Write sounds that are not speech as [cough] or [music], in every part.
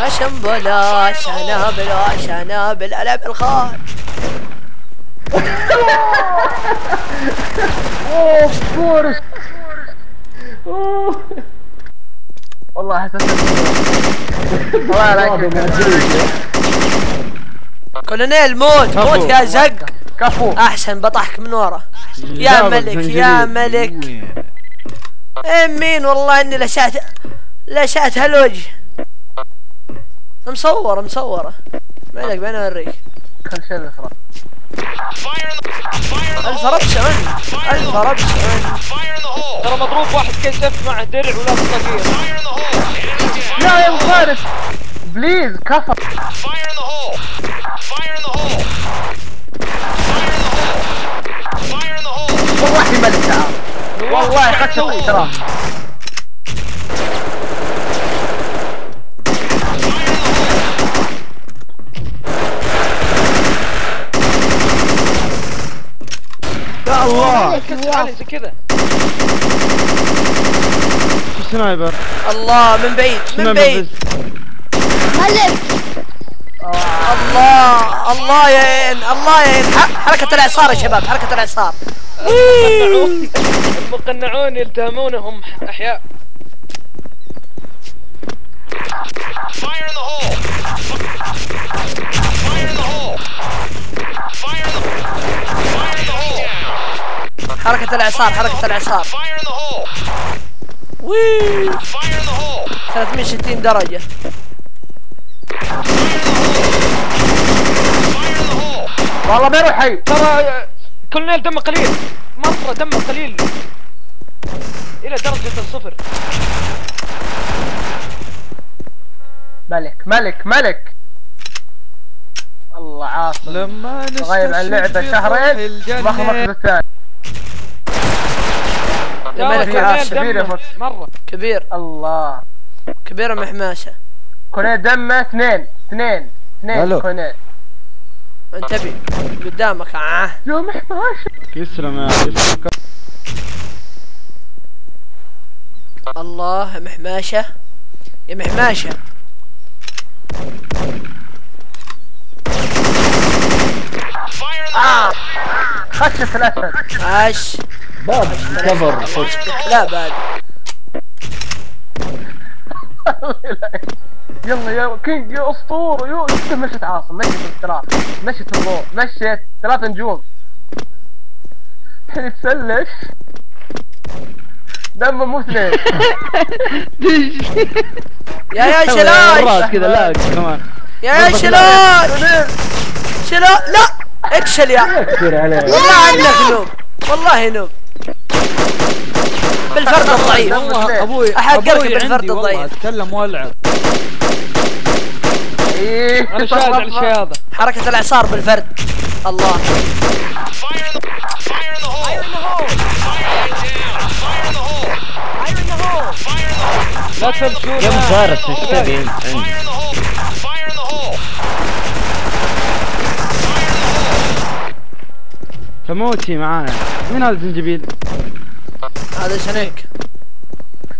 عشان بلا شنابل شنابل العب الخال اوه فورس. والله حسيت كولونيل موت موت يا زق. كفو. أحسن بطحك من ورا. يا ملك يا ملك. مين والله إني لشعت لشعت هالوجه. مصورة مصورة. مالك بين أوريك. خل شيل الفراغ الف ربش عن الف ربش عن ترى مضروب واحد كيس اف معه درع ولا طاقية لا يا أبو فارس. بليز كفر والله ملك تعال والله خدت الاشتراك يا الله. زي كذا. سنايبر؟ الله من بعيد من بعيد. ملك. الله الله يا عين الله يا عين. ح- حركة الاعصار يا شباب حركة الاعصار المقنعون المقنعون يلتهمونهم أحياء. حركة الإعصار حركة الإعصار. وي. 360 درجة. والله بيروح حي. ترى كولونيل دمه قليل. مرة دمه قليل. إلى درجة الصفر. ملك ملك ملك. الله عاصم. لما غايب عن اللعبة شهرين ماخذ المركز الثاني عاصم. كبير. مرة. كبير. الله. كبيرة محماشة كونيل دمة اثنين. اثنين. اثنين ألو. كونيل انتبه. قدامك آه. يا محماش يسلم يا يسلم الله محماشة يا محماشة خشة الأسد. عاش. باب كفر لا بعد. [laughs] يلا يا كينج يا أسطورة يو أنت مشت عاصم مشت الاشتراك مشت الضوء مشت ثلاث نجوم. يتسلش دمه مو اثنين. [laughs] يا يا الراس شلاش. كذا لا كمان. يا يا شلاش. شلا لا اكشل يا. والله انك نوب. والله نوب. بالفرد الضعيف. والله أبوي أبوي بالفرد الضعيف. أتكلم وألعب. إيه أنا حركة الإعصار بالفرد. الله. لا تلشون كم فارس إيش تبي انت عندي؟ فموتي معايا مين هذا الزنجبيل؟ هذا شنيك.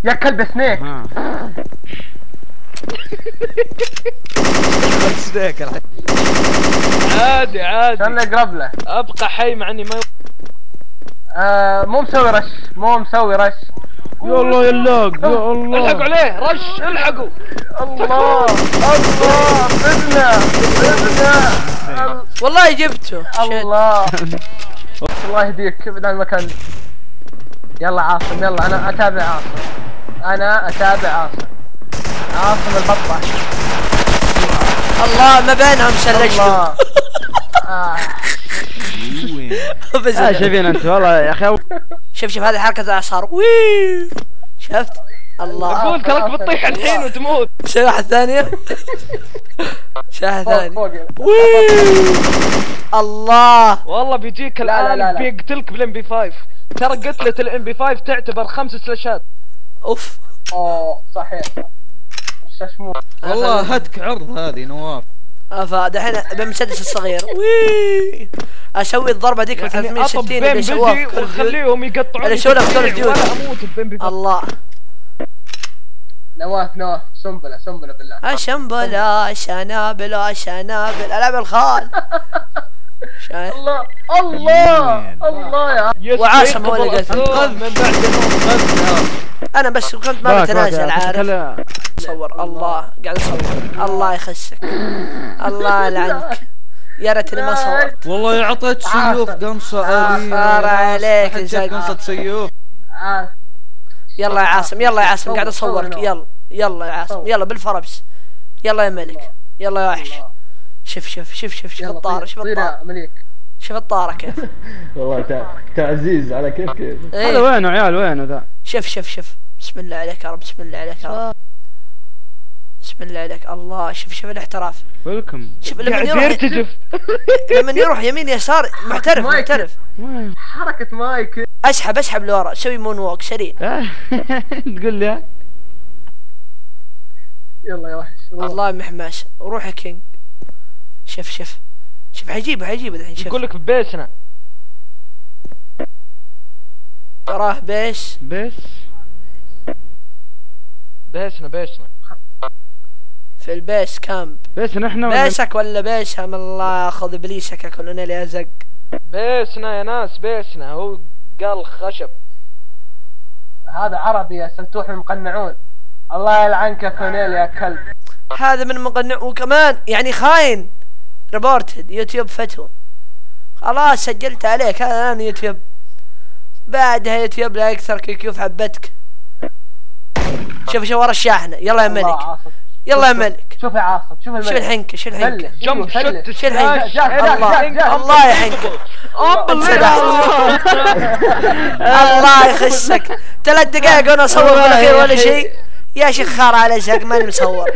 يا كلب سنيك. ها. عادي عادي. كان يقرب له. أبقى حي مع اني ما آه مو مسوي رش. مو مسوي رش. يا الله يا اللاق يا الحقوا الله. عليه. رش الحقوا. الله. الله. بدنا بدنا والله جبته. الله. [laughs] الله يهديك. ابعد عن المكان. يلا عاصم يلا أنا أتابع عاصم. أنا أتابع عاصم. عاصم البطة. الله ما بينهم شلشتوا الله. [laughs] آه. بس يا شايفين أنت؟ والله يا أخي. شوف شوف هذه حركة الاعصار وي شفت؟ الله. أقول تراك بتطيح الحين وتموت. شوف واحد ثانية شاهد ثاني؟ [laughs] الله. والله بيجيك لا، لا، الآن لا، لا. بيقتلك بالام بي 5 ترى قتلة الام بي 5 تعتبر خمس سلاشات. أوف. أوه صحيح. والله هتك عرض هذه نواف. أفا دحين بالمسدس الصغير. وي! أسوي الضربة ذيك أطب 360 بين اللي سووها في بين بي 5 الله. نواف نواف سنبله سنبله بالله. شنبلة شنابل شنابل ألعب الخال. [laughs] الله الله الله يا يس وعاصم هو اللي. الصوت من بعد الموت أنا بس كنت ما بتنازل عارف؟ صور. الله قاعد اصور الله يخسك الله [laughs] يلعنك. يا ريتني ما صورت. والله يا عطيت سيوف قنصة آلية صار عليك قنصة سيوف. عارف يلا يا عاصم يلا يا عاصم قاعد صور، اصورك صور. يلا يلا يا عاصم. يلا بالفربس يلا يا ملك يلا يا وحش. شوف شوف شوف شوف شوف طير- شوف مليك شوف الطارة كيف. [laughs] والله تع- تعزيز على كيف كيف هذا إيه. وينه عيال؟ وينه ذا؟ شوف شوف شوف. بسم الله عليك يا رب بسم الله عليك يا رب. بسم الله عليك الله شوف شوف الاحتراف. ويلكم. شوف لما يروح يرتجف. [laughs] لما يروح يمين يسار محترف. محترف حركة مايك. اسحب اسحب لورا. سوي moonwalk سريع. [laughs] تقول لي. يلا يا وحش. روح. الله محماس. وروح يا king. شوف شوف. شوف حيجيبه حيجيبه الحين شوف. يقول لك ب base نا وراه base. بس base نا base نا. في ال base camp. بس نحن ولا base ك ولا base هم؟ الله ياخذ ابليسك يا كولونيل يا زق. بيسنا يا ناس بيسنا. هو قال خشب. هذا عربي يا سلتوح المقنعون. الله يلعنك يا كونيل يا كلب. هذا من مقنع وكمان يعني خاين. ريبورتد يوتيوب فتو خلاص سجلت عليك. هذا الآن يوتيوب. بعدها يوتيوب لا يكثر كيكيوف حبتك شوف شوف ورا الشاحنة. يلا يا ملك. يلا يا شوف- ملك. شوف يا عاصم شوف الملك. شو الحنكة شو الحنكة فلس. جمب. شوت شو الحنكة جاء- جاء- الله جاء- جاء- الله [laughs] الله يخسك. ثلاث دقائق وأنا أصور بالاخير ولا شيء. يا شيخ خار على زق ماني مصور.